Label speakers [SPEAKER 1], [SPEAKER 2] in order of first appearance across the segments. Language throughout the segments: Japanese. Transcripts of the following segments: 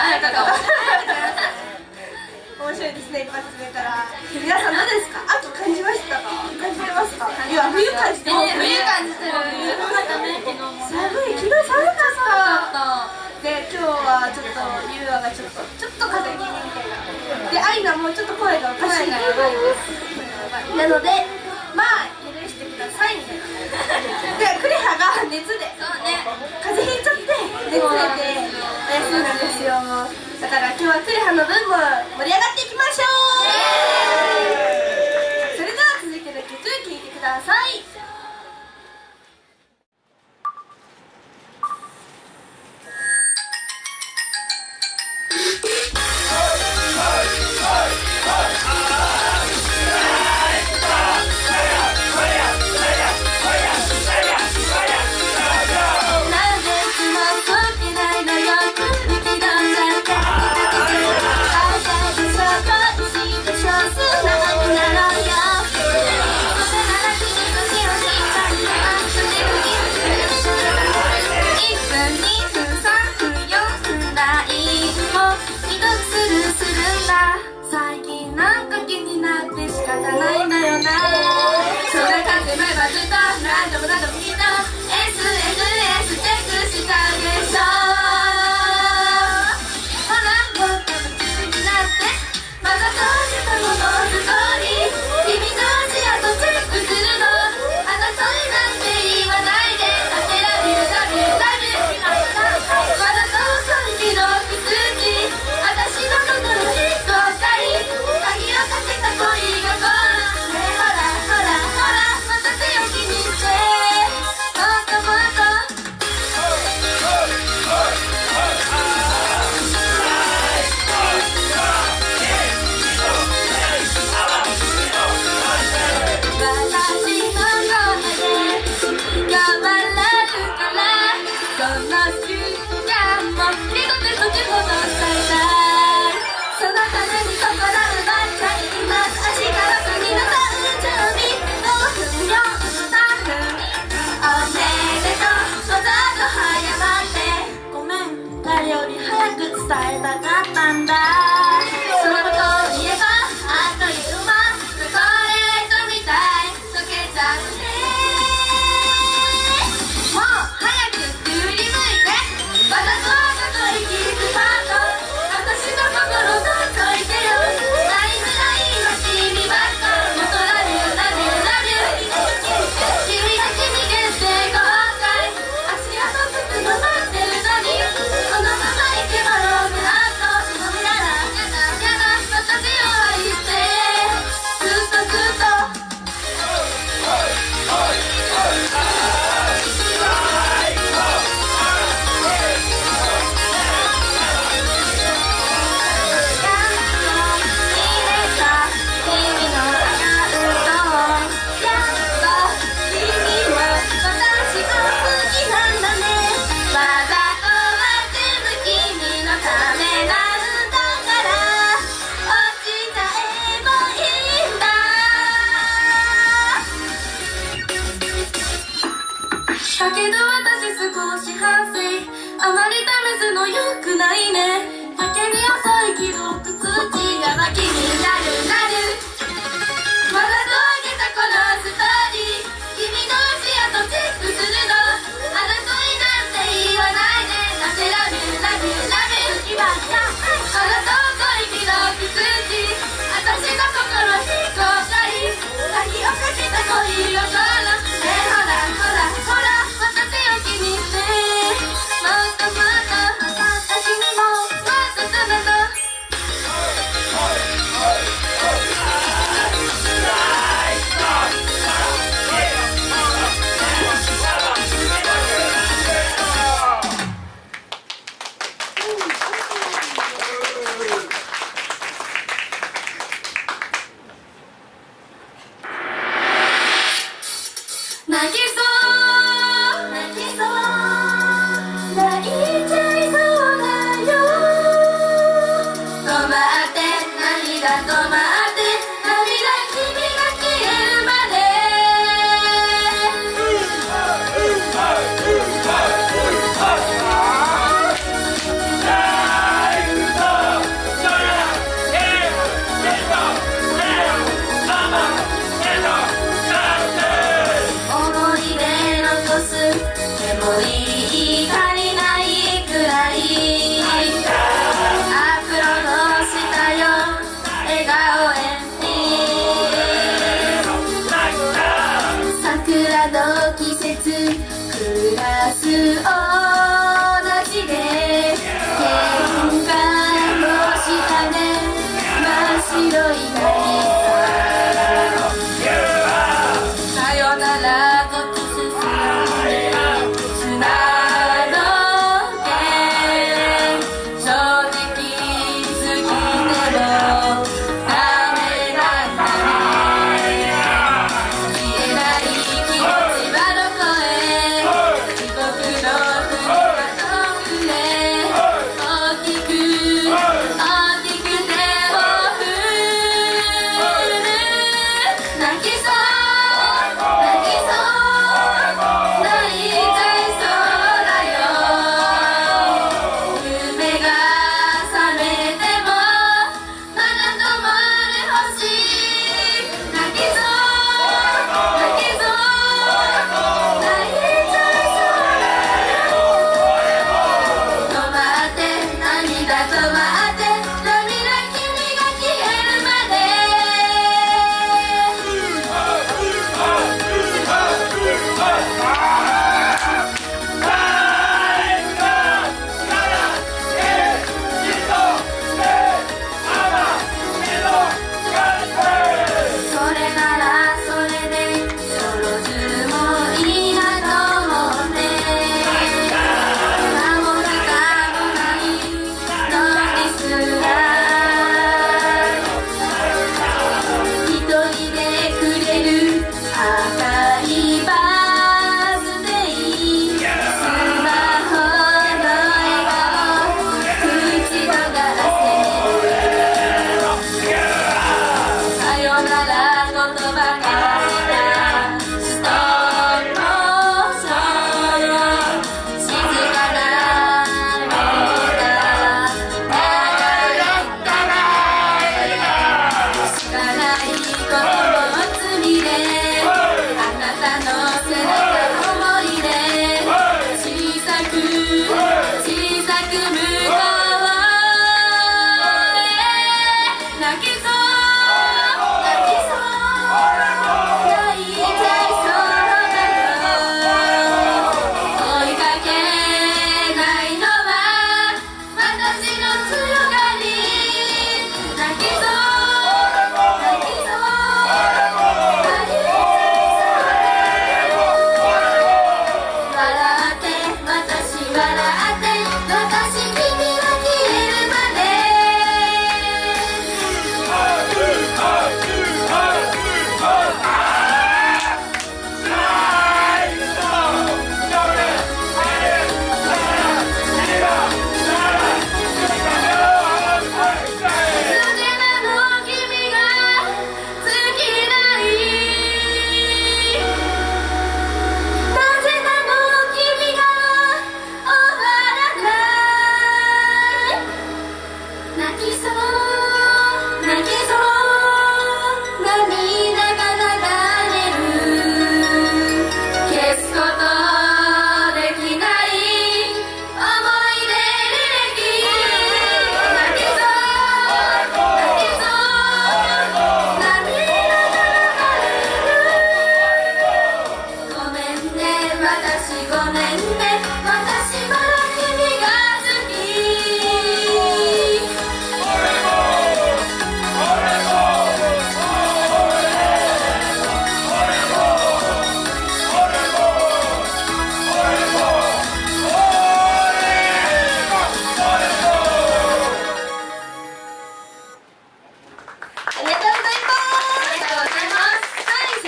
[SPEAKER 1] 早か。面白いですね、一発目から。皆さんどうですか？秋感じましたか？感じてますか？いや、冬感じてる。
[SPEAKER 2] 冬感じてる。
[SPEAKER 1] 寒い、昨日寒かった。で、今日はちょっと、ゆうあがちょっと、ちょっと風邪気味みたいな。で、あいなもちょっと声がおかしい。なので、まあ、許してくださいみたいな。で、クレハが熱で、
[SPEAKER 2] そうね、
[SPEAKER 1] 風邪ひいちゃも、なんですよ。だから今日はクレハの分も盛り上がっていきましょう
[SPEAKER 2] 方ないんだよな。それな感じなずっと何度も何度も聞いた SSS チェックしたでしょ。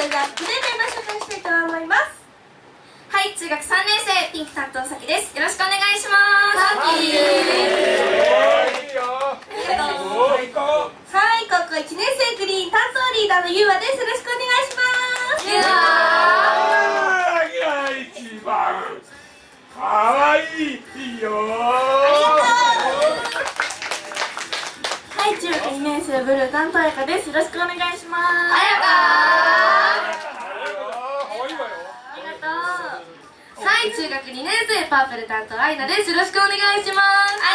[SPEAKER 2] 生がプレゼン紹介したいと思います。はい中学3年生ピンク担当先です。よろしくお願いします。はい高校1年生クリーン担当リーダーのゆうわです。よろしくお願いします。ゆうわ一番かわいいよい中2年生ブルー担当彩香ですよろしくお願いします
[SPEAKER 1] あやか
[SPEAKER 2] ありがとう。はい中学2年生パープル担当アイナです。よろしくお願いします。あ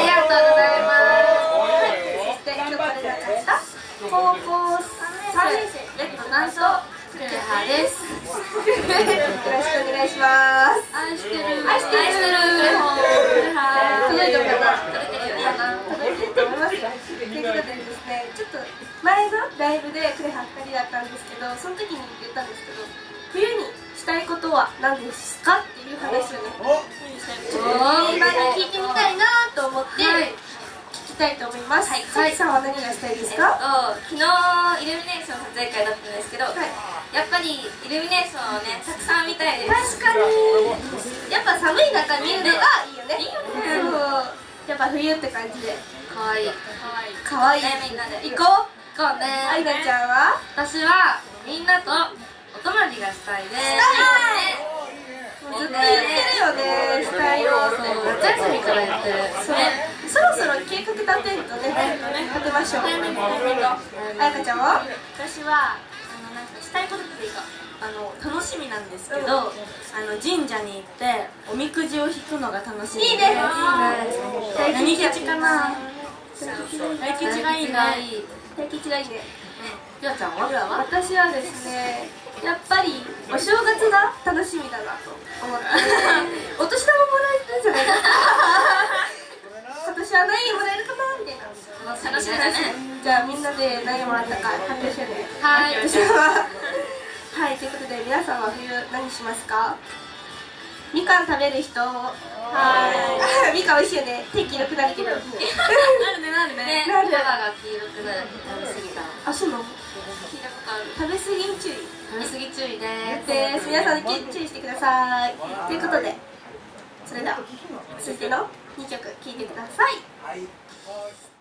[SPEAKER 2] りがとう。ございます
[SPEAKER 1] そして今日これが勝った高校3年生
[SPEAKER 2] レッド担です
[SPEAKER 1] よろしくお願いします
[SPEAKER 2] 愛してる
[SPEAKER 1] 愛してる
[SPEAKER 2] クレホクレハ
[SPEAKER 1] 届いてるかな
[SPEAKER 2] 届いてるよな
[SPEAKER 1] 届いてると思いまちょっと前のライブでクレハ2人だったんですけどその時に言ったんですけど冬にしたいことは何ですかっていう話をねちょっとみんなに聞いてみたいなと思って
[SPEAKER 2] はい。
[SPEAKER 1] 聞きたいと思います。
[SPEAKER 2] はい。
[SPEAKER 1] さんは何がしたいです
[SPEAKER 3] えっと
[SPEAKER 1] か、
[SPEAKER 3] 昨日イルミネーション撮影会だったんですけど、
[SPEAKER 1] はい
[SPEAKER 3] やっぱりイルミネーションをねたくさん見たいです。
[SPEAKER 1] 確かに。やっぱ寒い中見るのがいいよね
[SPEAKER 3] いいよ
[SPEAKER 1] ね。そう。やっぱ冬って感じで。
[SPEAKER 3] かわい。い。
[SPEAKER 1] かわい。い
[SPEAKER 3] ねみんなで。
[SPEAKER 1] 行こう。
[SPEAKER 2] 行こうね。
[SPEAKER 1] アイナちゃんは？
[SPEAKER 2] 私はみんなとお泊まりがしたいです。
[SPEAKER 1] ずっと言ってるよね。したいよ。
[SPEAKER 2] 夏休みから言ってる。
[SPEAKER 1] そう。そろそろ計画立てるとね立てましょう。あやかちゃんは？
[SPEAKER 4] 私はなんかしたいことっていうかあの楽しみなんですけど、あの神社に行っておみくじを引くのが楽しみ
[SPEAKER 1] いいね。
[SPEAKER 4] 何吉かな。大吉がいい。な
[SPEAKER 1] 大吉がいいね。
[SPEAKER 2] りょうちゃんは？
[SPEAKER 1] 私はですねやっぱりお正月が楽しみだなと思って。お年玉もらえるんじゃないですか。今年は何もらえるかな？みたいな
[SPEAKER 3] 楽しみだね。
[SPEAKER 1] じゃあみんなで何もらったか発表しようね
[SPEAKER 2] はい。
[SPEAKER 1] 私ははいということで皆さんは冬何しますか？みかん食べる人。はい。みかん美味しいよね。天気良くなるけど。
[SPEAKER 2] なるねなるね。
[SPEAKER 3] ね。
[SPEAKER 1] なる
[SPEAKER 3] 皮が黄色くなる。食べ過ぎた。
[SPEAKER 1] あそうなの？
[SPEAKER 3] 聞いたことある。
[SPEAKER 1] 食べ過ぎに注意。
[SPEAKER 2] 食べ過ぎ注意です
[SPEAKER 1] です。皆さん注意してください。ということでそれでは続いての2曲聴いてください。
[SPEAKER 2] アッ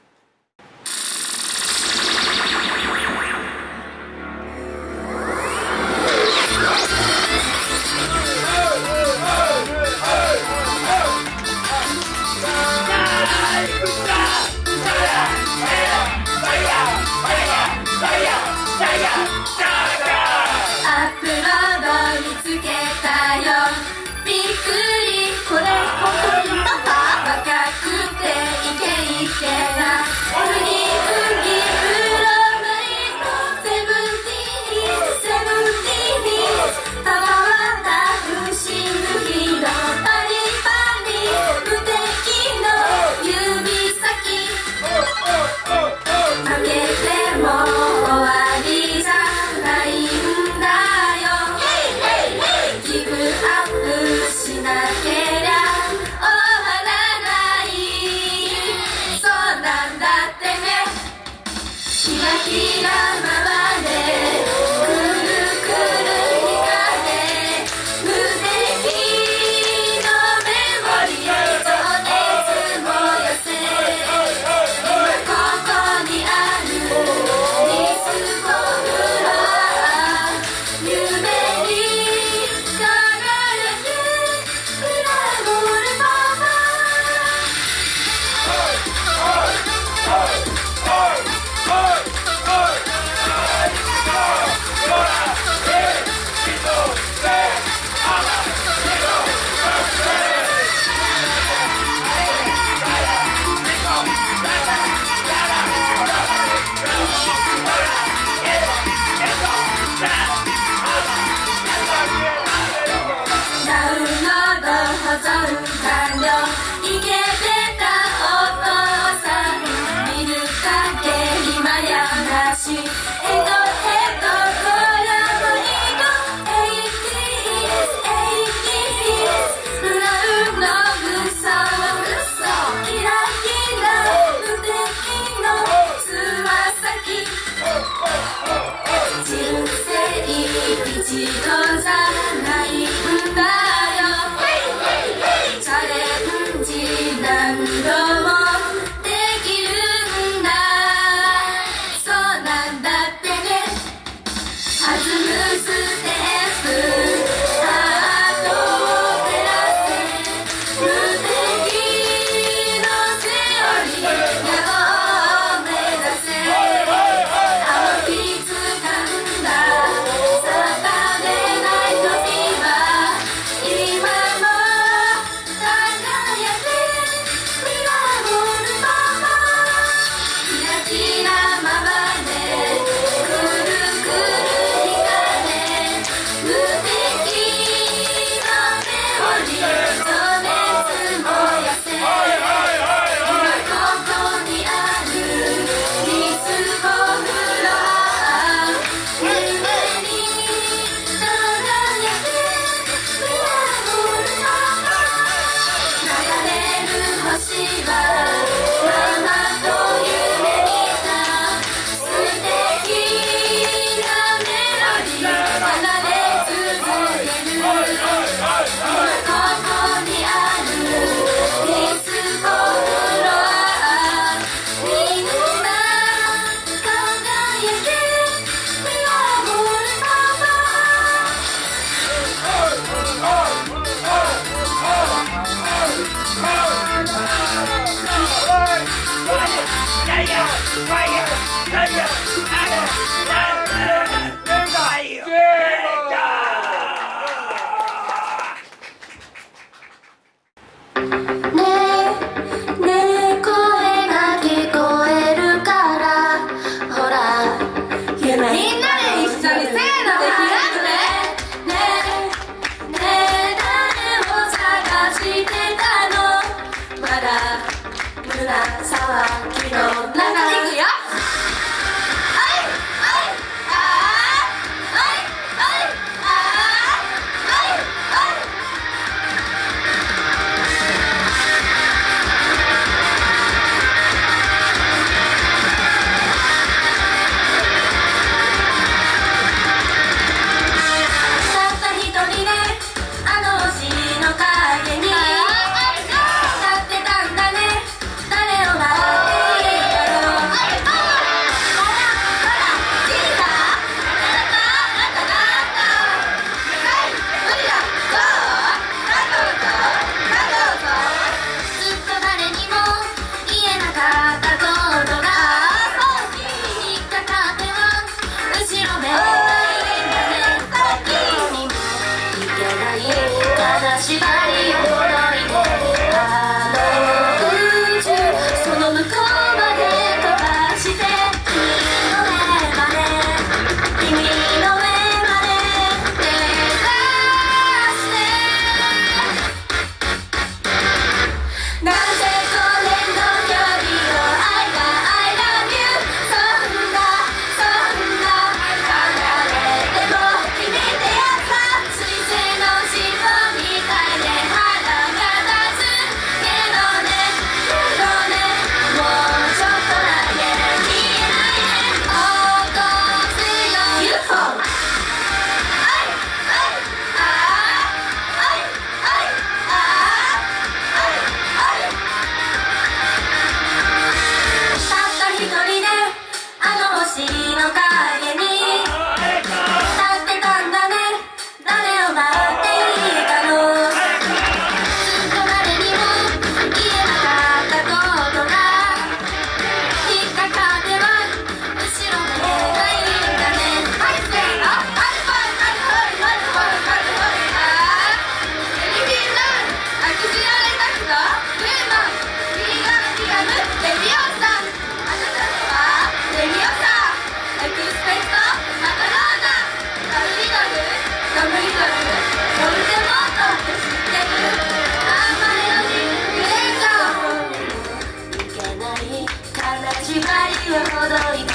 [SPEAKER 2] 始まり
[SPEAKER 3] はほ
[SPEAKER 1] どい
[SPEAKER 3] て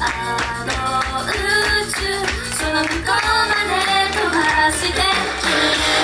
[SPEAKER 3] あの
[SPEAKER 1] 宇宙
[SPEAKER 3] その
[SPEAKER 1] 向
[SPEAKER 3] こうまで
[SPEAKER 1] 飛ばして
[SPEAKER 3] 君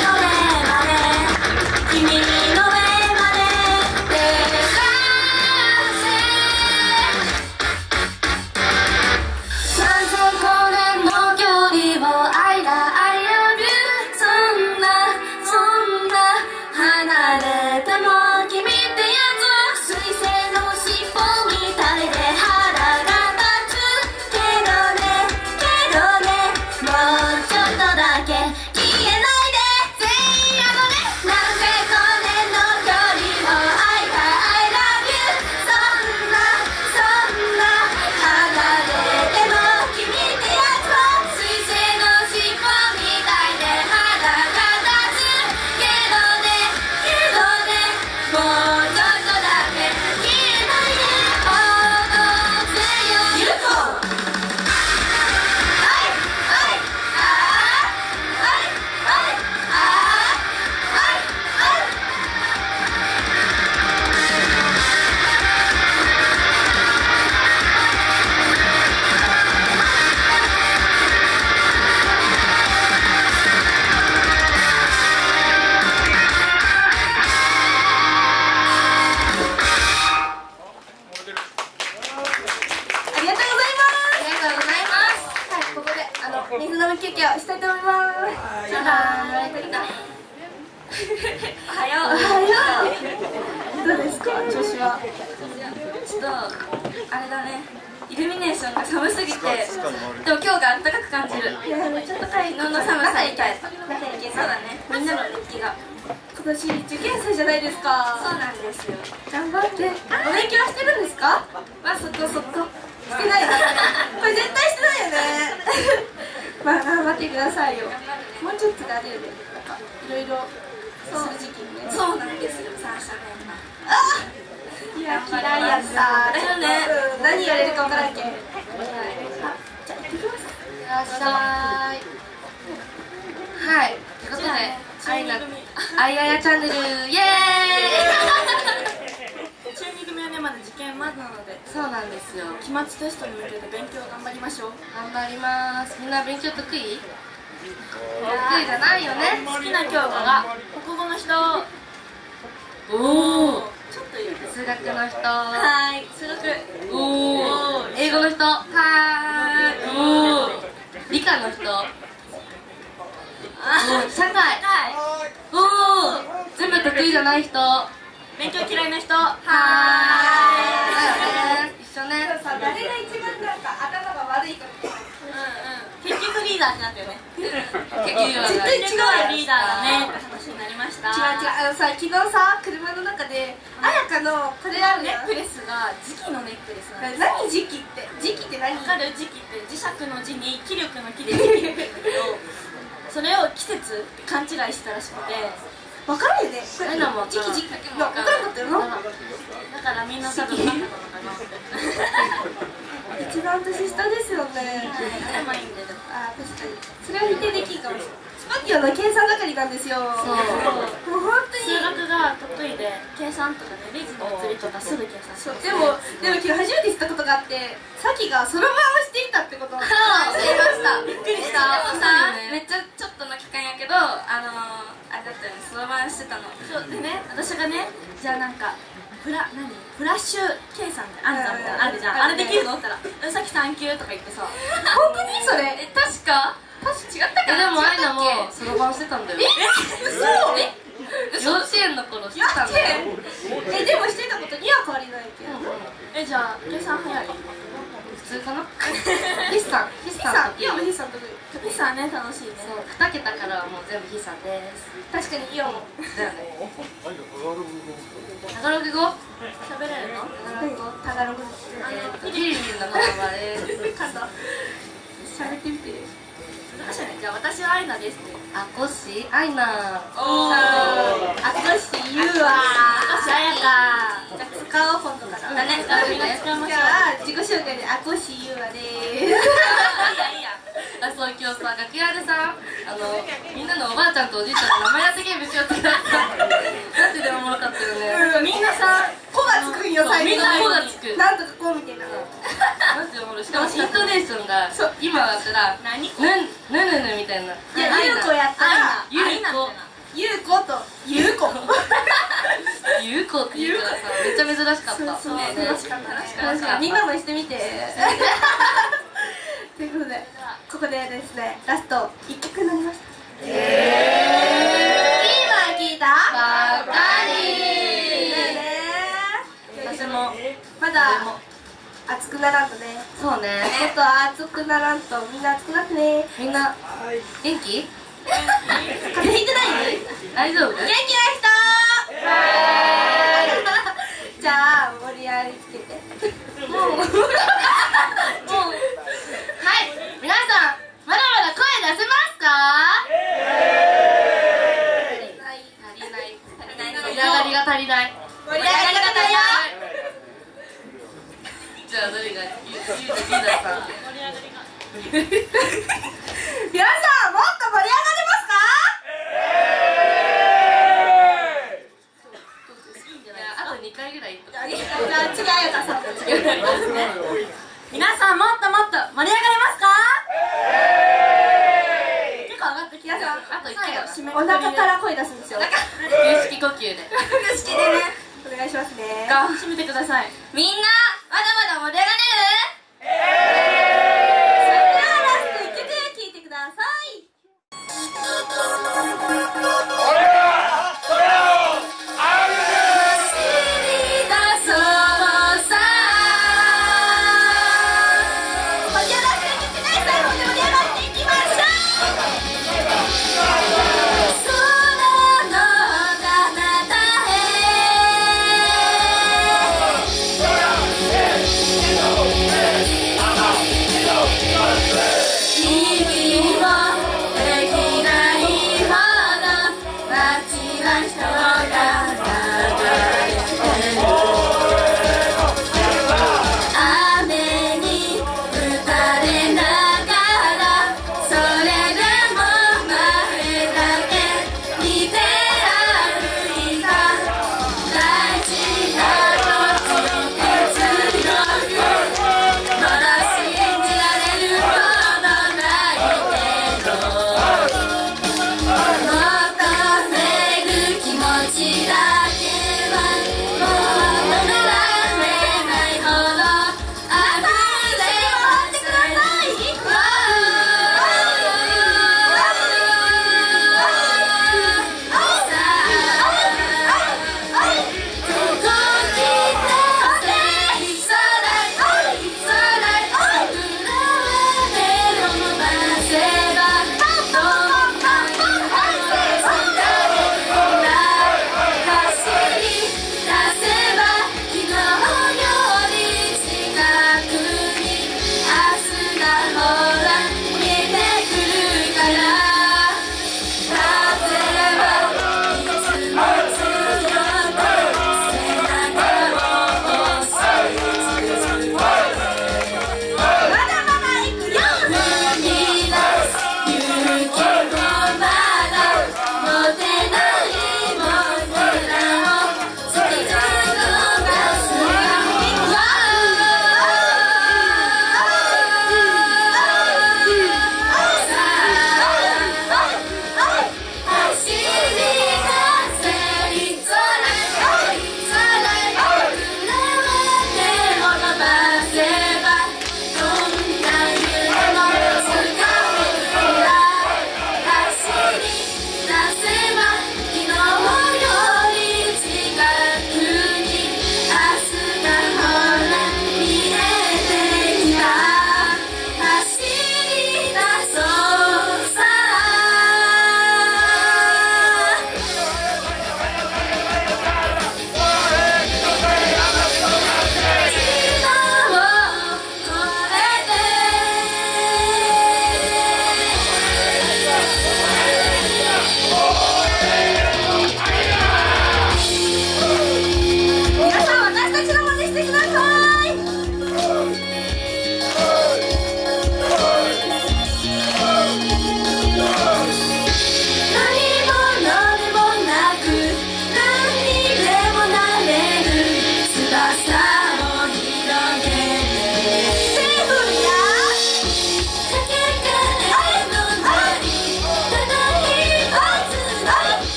[SPEAKER 3] そ
[SPEAKER 1] うなん
[SPEAKER 3] ですよ。
[SPEAKER 4] 期末テストに向けて勉強頑張りましょう。
[SPEAKER 5] 頑張ります。みんな勉強得意？得意じゃないよね。
[SPEAKER 4] 好きな教科が。国語の人。
[SPEAKER 5] おお
[SPEAKER 4] ちょっといる
[SPEAKER 5] 数学の人。
[SPEAKER 4] はーい。数学。
[SPEAKER 5] おお英語の人。はーい。おお理科の人。社会。おお全部得意じゃない人。は
[SPEAKER 4] 勉強嫌いな人。
[SPEAKER 5] ーい。ね一緒ね。
[SPEAKER 1] 誰が一番なんか頭が悪いかって
[SPEAKER 4] 結局リーダーってなったよね。
[SPEAKER 5] 結局
[SPEAKER 1] 絶対違う
[SPEAKER 4] リーダーだね。って話になりました。
[SPEAKER 1] 違う違う。あのさ昨日さ車の中で彩香のこれある
[SPEAKER 4] ネックレスが磁気のネックレスなんです。
[SPEAKER 1] 何時期って？時期って何？
[SPEAKER 4] わかる？磁気って磁石の字に気力の気で磁気って言うんだけどそれを季節って勘違いしてたらしくて
[SPEAKER 1] わかるよね。これ
[SPEAKER 5] えなもわか
[SPEAKER 1] 時期時期いやわかんなかったよな
[SPEAKER 4] だからみんな多分分かったのかな
[SPEAKER 1] 一番年下ですよね。
[SPEAKER 4] 頭い。いんででも
[SPEAKER 1] あー確かに。それは否定できんかもしれない。スパティオの計算係なんですよ。
[SPEAKER 5] そう。
[SPEAKER 1] もう本当
[SPEAKER 4] 数
[SPEAKER 1] に
[SPEAKER 4] 学が得意で計算とかねレジの釣りとかすぐ計算
[SPEAKER 1] そう。
[SPEAKER 4] して
[SPEAKER 1] でもでも今日初めて知ったことがあってさきがそろばんをしていたってこと。
[SPEAKER 3] そう。知りました。
[SPEAKER 4] びっくりした。
[SPEAKER 3] でもさめっちゃちょっとの期間やけどあのあれだったよねそろばんしてたの。
[SPEAKER 4] そうでね私がねじゃあなんかフラ何？フラッシュ計算ってあるじゃんみたいな。のあるじゃん。あれできるの？って言ったら「うんさっき3級」とか言ってさ。
[SPEAKER 1] 本当にそれ？
[SPEAKER 3] え確か？確か？違ったか
[SPEAKER 5] でもあいなもそろばんしてたんだよ
[SPEAKER 1] 嘘？
[SPEAKER 3] けえ
[SPEAKER 5] 幼稚園の頃してたんだよ
[SPEAKER 1] えでもしてたことには変わりないけど。
[SPEAKER 4] えじゃあ計算早い？
[SPEAKER 5] 普通かな？筆算筆
[SPEAKER 1] ヒ
[SPEAKER 5] 算得意
[SPEAKER 1] さんイオンヒさんと
[SPEAKER 4] ピサね楽しいね
[SPEAKER 5] そう2桁からはもう全部筆算です。
[SPEAKER 1] 確かにイオン。
[SPEAKER 5] だよね。タガログ語？
[SPEAKER 4] 喋れるの？
[SPEAKER 1] タガログ。
[SPEAKER 5] えーとフィリピンの言葉です
[SPEAKER 1] 喋ってみて。
[SPEAKER 4] 難しいね。じゃあ私はアイナですって
[SPEAKER 5] あこしあいな
[SPEAKER 4] おー。
[SPEAKER 1] あとし言う
[SPEAKER 4] あやか。
[SPEAKER 1] じゃあ使おう今度から。
[SPEAKER 5] だね
[SPEAKER 4] みんな使いましょう。
[SPEAKER 1] じゃあ自己紹介であこし言うわでーす
[SPEAKER 4] いやいや
[SPEAKER 5] あそう今日さ楽屋でさあのみんなのおばあちゃんとおじいちゃんの名前当てゲームしようってなったマジでおもろかったよね。
[SPEAKER 1] うん。みんなさ「こ」がつくんよ最後
[SPEAKER 5] みんな「こ」がつく
[SPEAKER 1] なんとかこうみた。いな
[SPEAKER 5] マジでおもろい。しかもイントネーションが今だったら「
[SPEAKER 4] 何？
[SPEAKER 5] ぬんぬぬぬ」みたいな。い
[SPEAKER 1] やゆうこやったら
[SPEAKER 5] ゆうこ
[SPEAKER 1] ゆうことゆうこ
[SPEAKER 5] ゆうこって言うからさめっちゃ珍しかった。
[SPEAKER 1] そう
[SPEAKER 5] ね
[SPEAKER 1] 楽しかった。
[SPEAKER 5] 楽しかった。
[SPEAKER 1] みんなもしてみて。ということでここでですねラスト1曲になりました今聞いた
[SPEAKER 5] ばかり。
[SPEAKER 1] ね
[SPEAKER 5] 私も
[SPEAKER 1] まだ熱くならんとね。
[SPEAKER 5] そうね。
[SPEAKER 1] もっと熱くならんとみんな熱くなってね。
[SPEAKER 5] みんな元気？
[SPEAKER 1] 風邪ひいてない？
[SPEAKER 5] 大丈夫？
[SPEAKER 1] 元気な人 じゃあ盛り上げつけて。もうもう
[SPEAKER 5] はい皆さんまだまだ声出せますか？
[SPEAKER 1] ない
[SPEAKER 5] 足りない。
[SPEAKER 3] 足りない。
[SPEAKER 5] 盛り上がりが足りな。い
[SPEAKER 1] 盛り上がり方よ
[SPEAKER 5] じゃあ誰がゆゆうとリーダーさん。
[SPEAKER 1] 皆さんもっと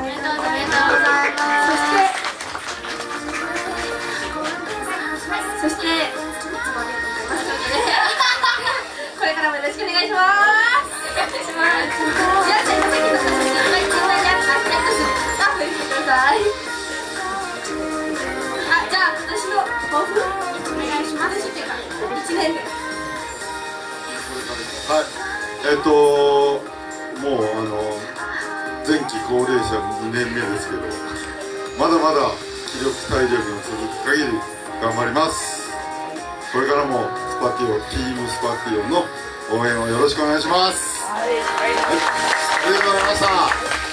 [SPEAKER 1] お
[SPEAKER 4] め
[SPEAKER 1] で
[SPEAKER 3] とうございます
[SPEAKER 1] そしてそしていつもありがとうございますこれからもよろしくお願いしますあじゃあ今さっきの抱負お願いしますっていうか1年で
[SPEAKER 6] はい、えっ、と、もうあの高齢者2年目ですけど、まだまだ気力体力の続く限り頑張ります。これからもスパティオ、チームスパティオの応援をよろしくお願いします。はい、ありがとうございました。